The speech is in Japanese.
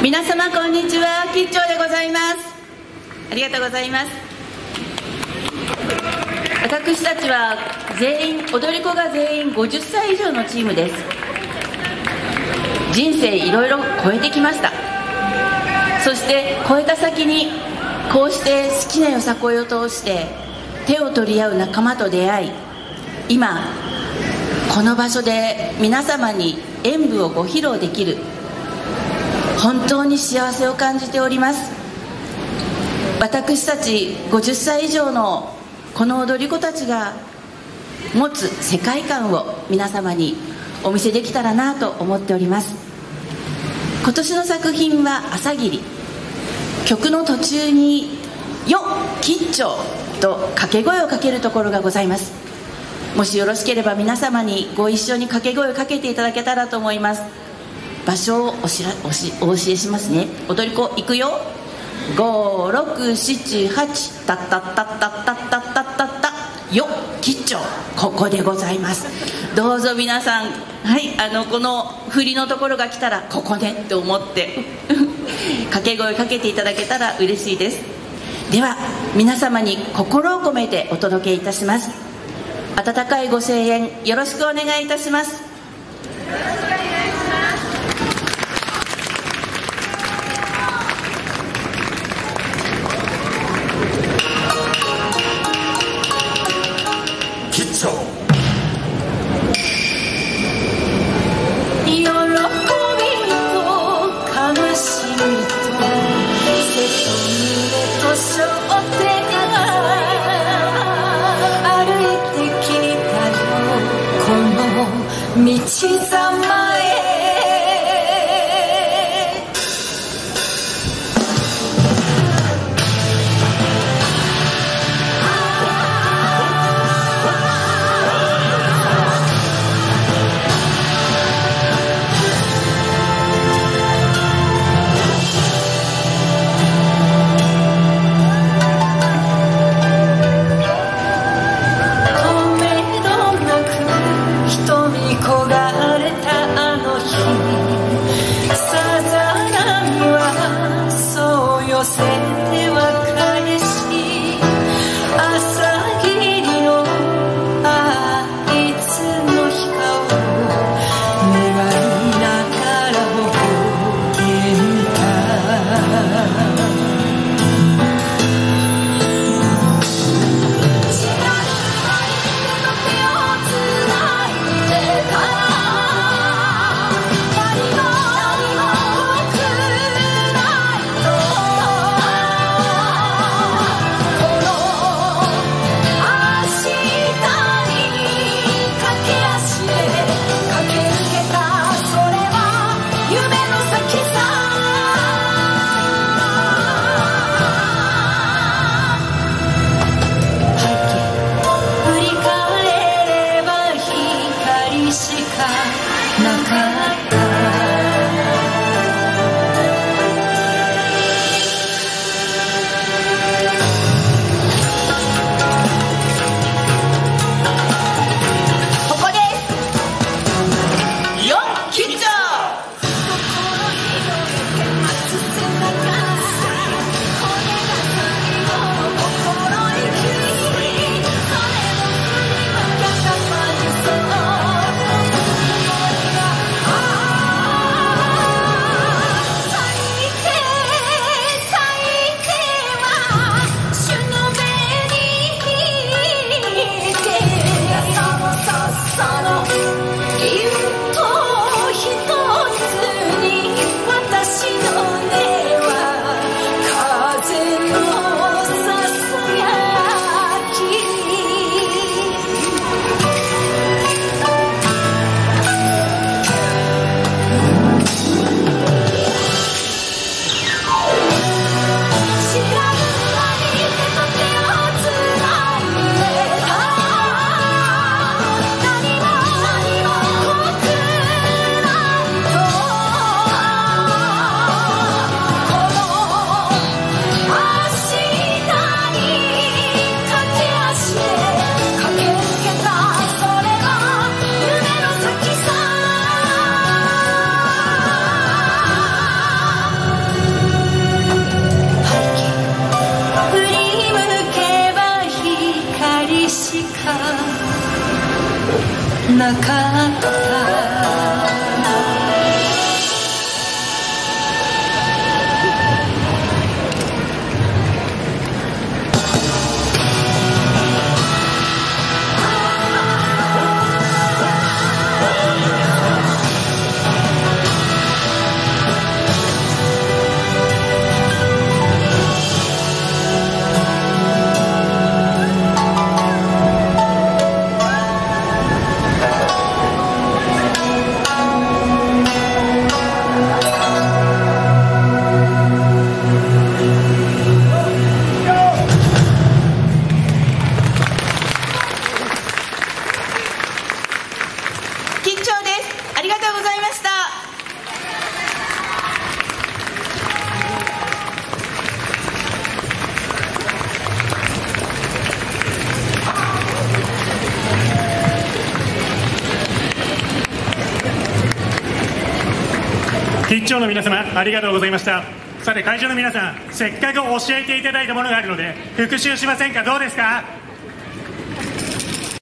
皆様こんにちは。吉兆でございます。ありがとうございます。私たちは全員踊り子が全員50歳以上のチームです。人生いろいろ超えてきました。そして超えた先にこうして好きなよさこいを通して手を取り合う仲間と出会い今この場所で皆様に演舞をご披露できる。本当に幸せを感じております。私たち50歳以上のこの踊り子たちが持つ世界観を皆様にお見せできたらなと思っております。今年の作品は朝霧。曲の途中に「よ吉兆」と掛け声をかけるところがございます。もしよろしければ皆様にご一緒に掛け声をかけていただけたらと思います。場所をおしらおしお教えしますね。踊り子行くよ。5678タッタッタッタッタッタッタッタッタよ吉兆。ここでございます。どうぞ皆さん。はいあのこの振りのところが来たらここでって思って 掛け声かけていただけたら嬉しいです。では皆様に心を込めてお届けいたします。温かいご声援よろしくお願いいたします。It's. なか吉祥の皆様ありがとうございました。さて会場の皆さんせっかく教えていただいたものがあるので復習しませんか？どうですか？